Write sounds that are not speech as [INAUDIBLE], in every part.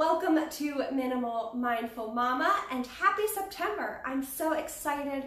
welcome to Minimal Mindful Mama and happy September. I'm so excited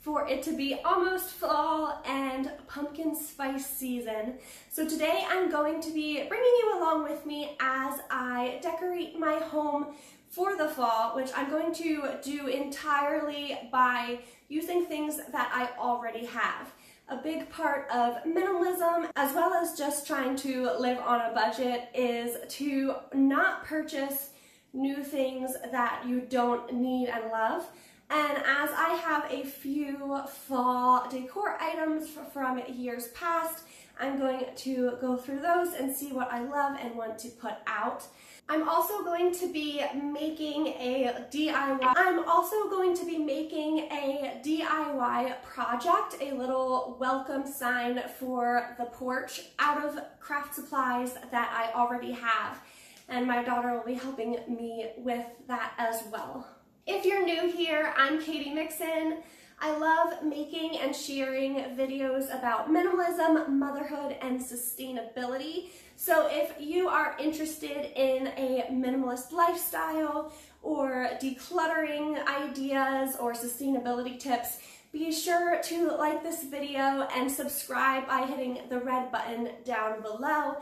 for it to be almost fall and pumpkin spice season. So today I'm going to be bringing you along with me as I decorate my home for the fall, which I'm going to do entirely by using things that I already have a big part of minimalism as well as just trying to live on a budget is to not purchase new things that you don't need and love. And as I have a few fall decor items from years past, I'm going to go through those and see what I love and want to put out. I'm also going to be making a DIY. I'm also going to be making a DIY project, a little welcome sign for the porch out of craft supplies that I already have. And my daughter will be helping me with that as well. If you're new here, I'm Katie Mixon. I love making and sharing videos about minimalism, motherhood, and sustainability. So if you are interested in a minimalist lifestyle or decluttering ideas or sustainability tips, be sure to like this video and subscribe by hitting the red button down below.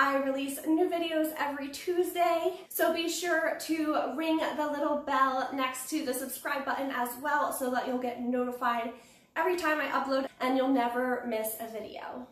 I release new videos every Tuesday, so be sure to ring the little bell next to the subscribe button as well so that you'll get notified every time I upload and you'll never miss a video.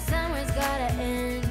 Summer's gotta end.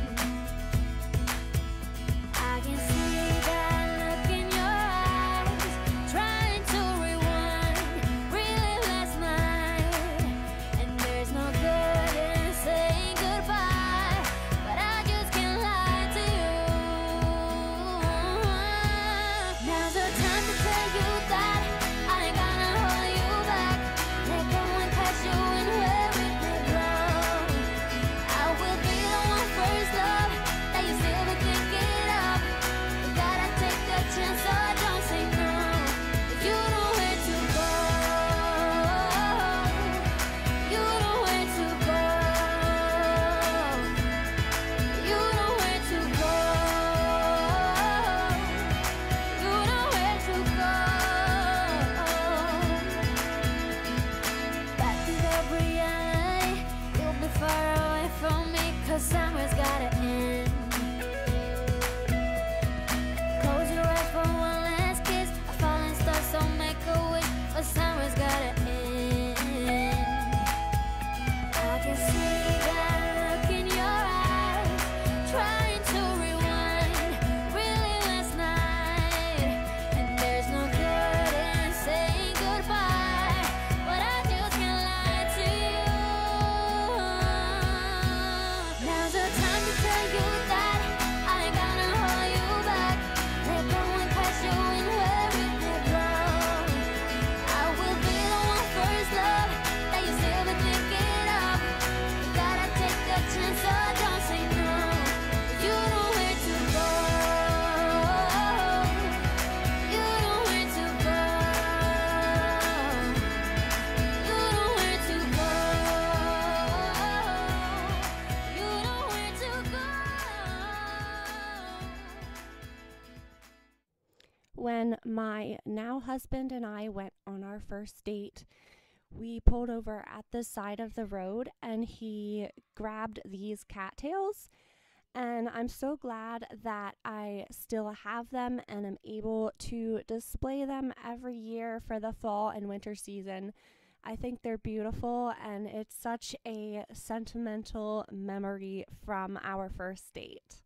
My now husband and I went on our first date, we pulled over at the side of the road and he grabbed these cattails. And I'm so glad that I still have them and am able to display them every year for the fall and winter season. I think they're beautiful and it's such a sentimental memory from our first date.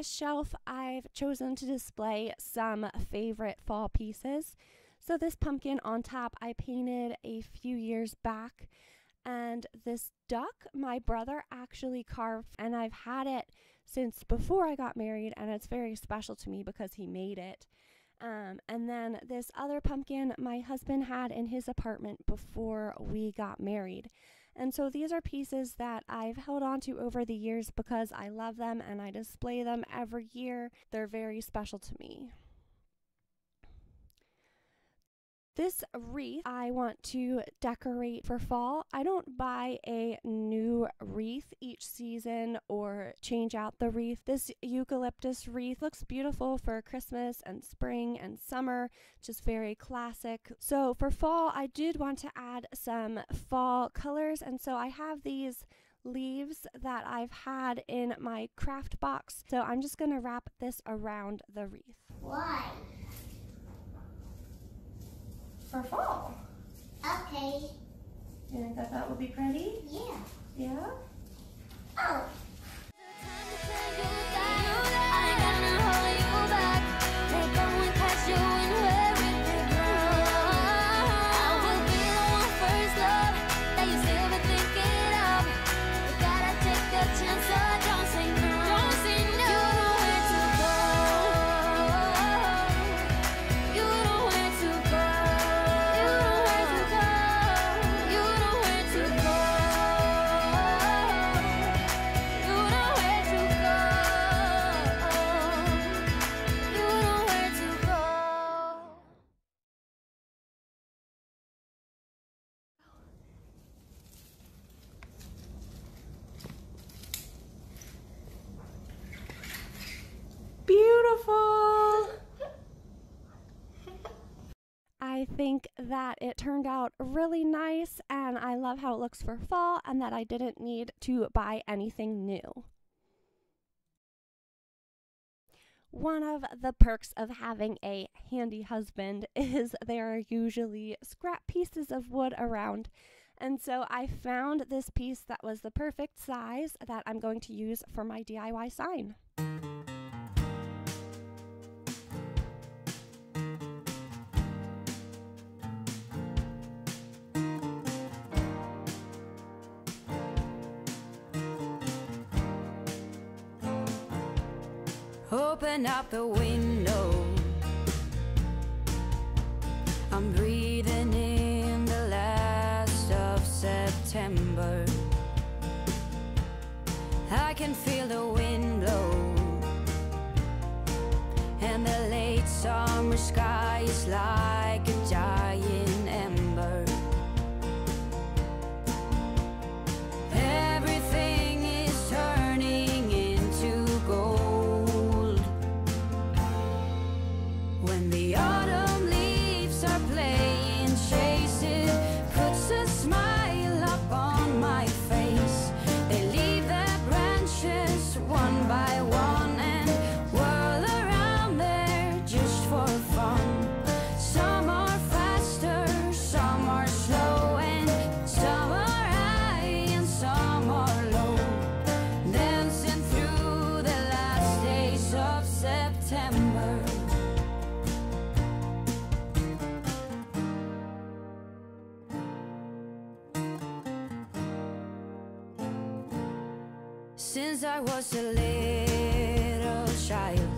This shelf, I've chosen to display some favorite fall pieces. So, this pumpkin on top I painted a few years back, and this duck my brother actually carved, and I've had it since before I got married, and it's very special to me because he made it. Um, and then this other pumpkin my husband had in his apartment before we got married. And so these are pieces that I've held on to over the years because I love them and I display them every year. They're very special to me. This wreath I want to decorate for fall. I don't buy a new wreath each season or change out the wreath. This eucalyptus wreath looks beautiful for Christmas and spring and summer, just very classic. So for fall, I did want to add some fall colors, and so I have these leaves that I've had in my craft box. So I'm just going to wrap this around the wreath. Why? For fall. Okay. You think that that would be pretty? Yeah. Yeah? Oh. Beautiful! I think that it turned out really nice, and I love how it looks for fall, and that I didn't need to buy anything new. One of the perks of having a handy husband [LAUGHS] is there are usually scrap pieces of wood around. And so I found this piece that was the perfect size that I'm going to use for my DIY sign. Open up the window. I'm breathing in the last of September. I can feel the wind blow. And the late summer sky is like Since I was a little child,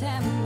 September.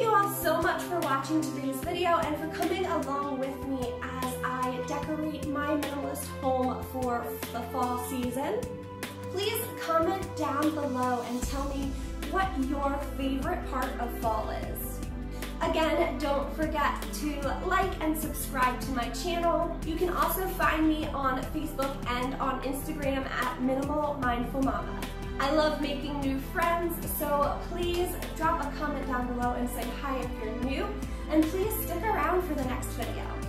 Thank you all so much for watching today's video and for coming along with me as I decorate my minimalist home for the fall season. Please comment down below and tell me what your favorite part of fall is. Again, don't forget to like and subscribe to my channel. You can also find me on Facebook and on Instagram at Minimal Mindful Mama. I love making new friends Please drop a comment down below and say hi if you're new, and please stick around for the next video.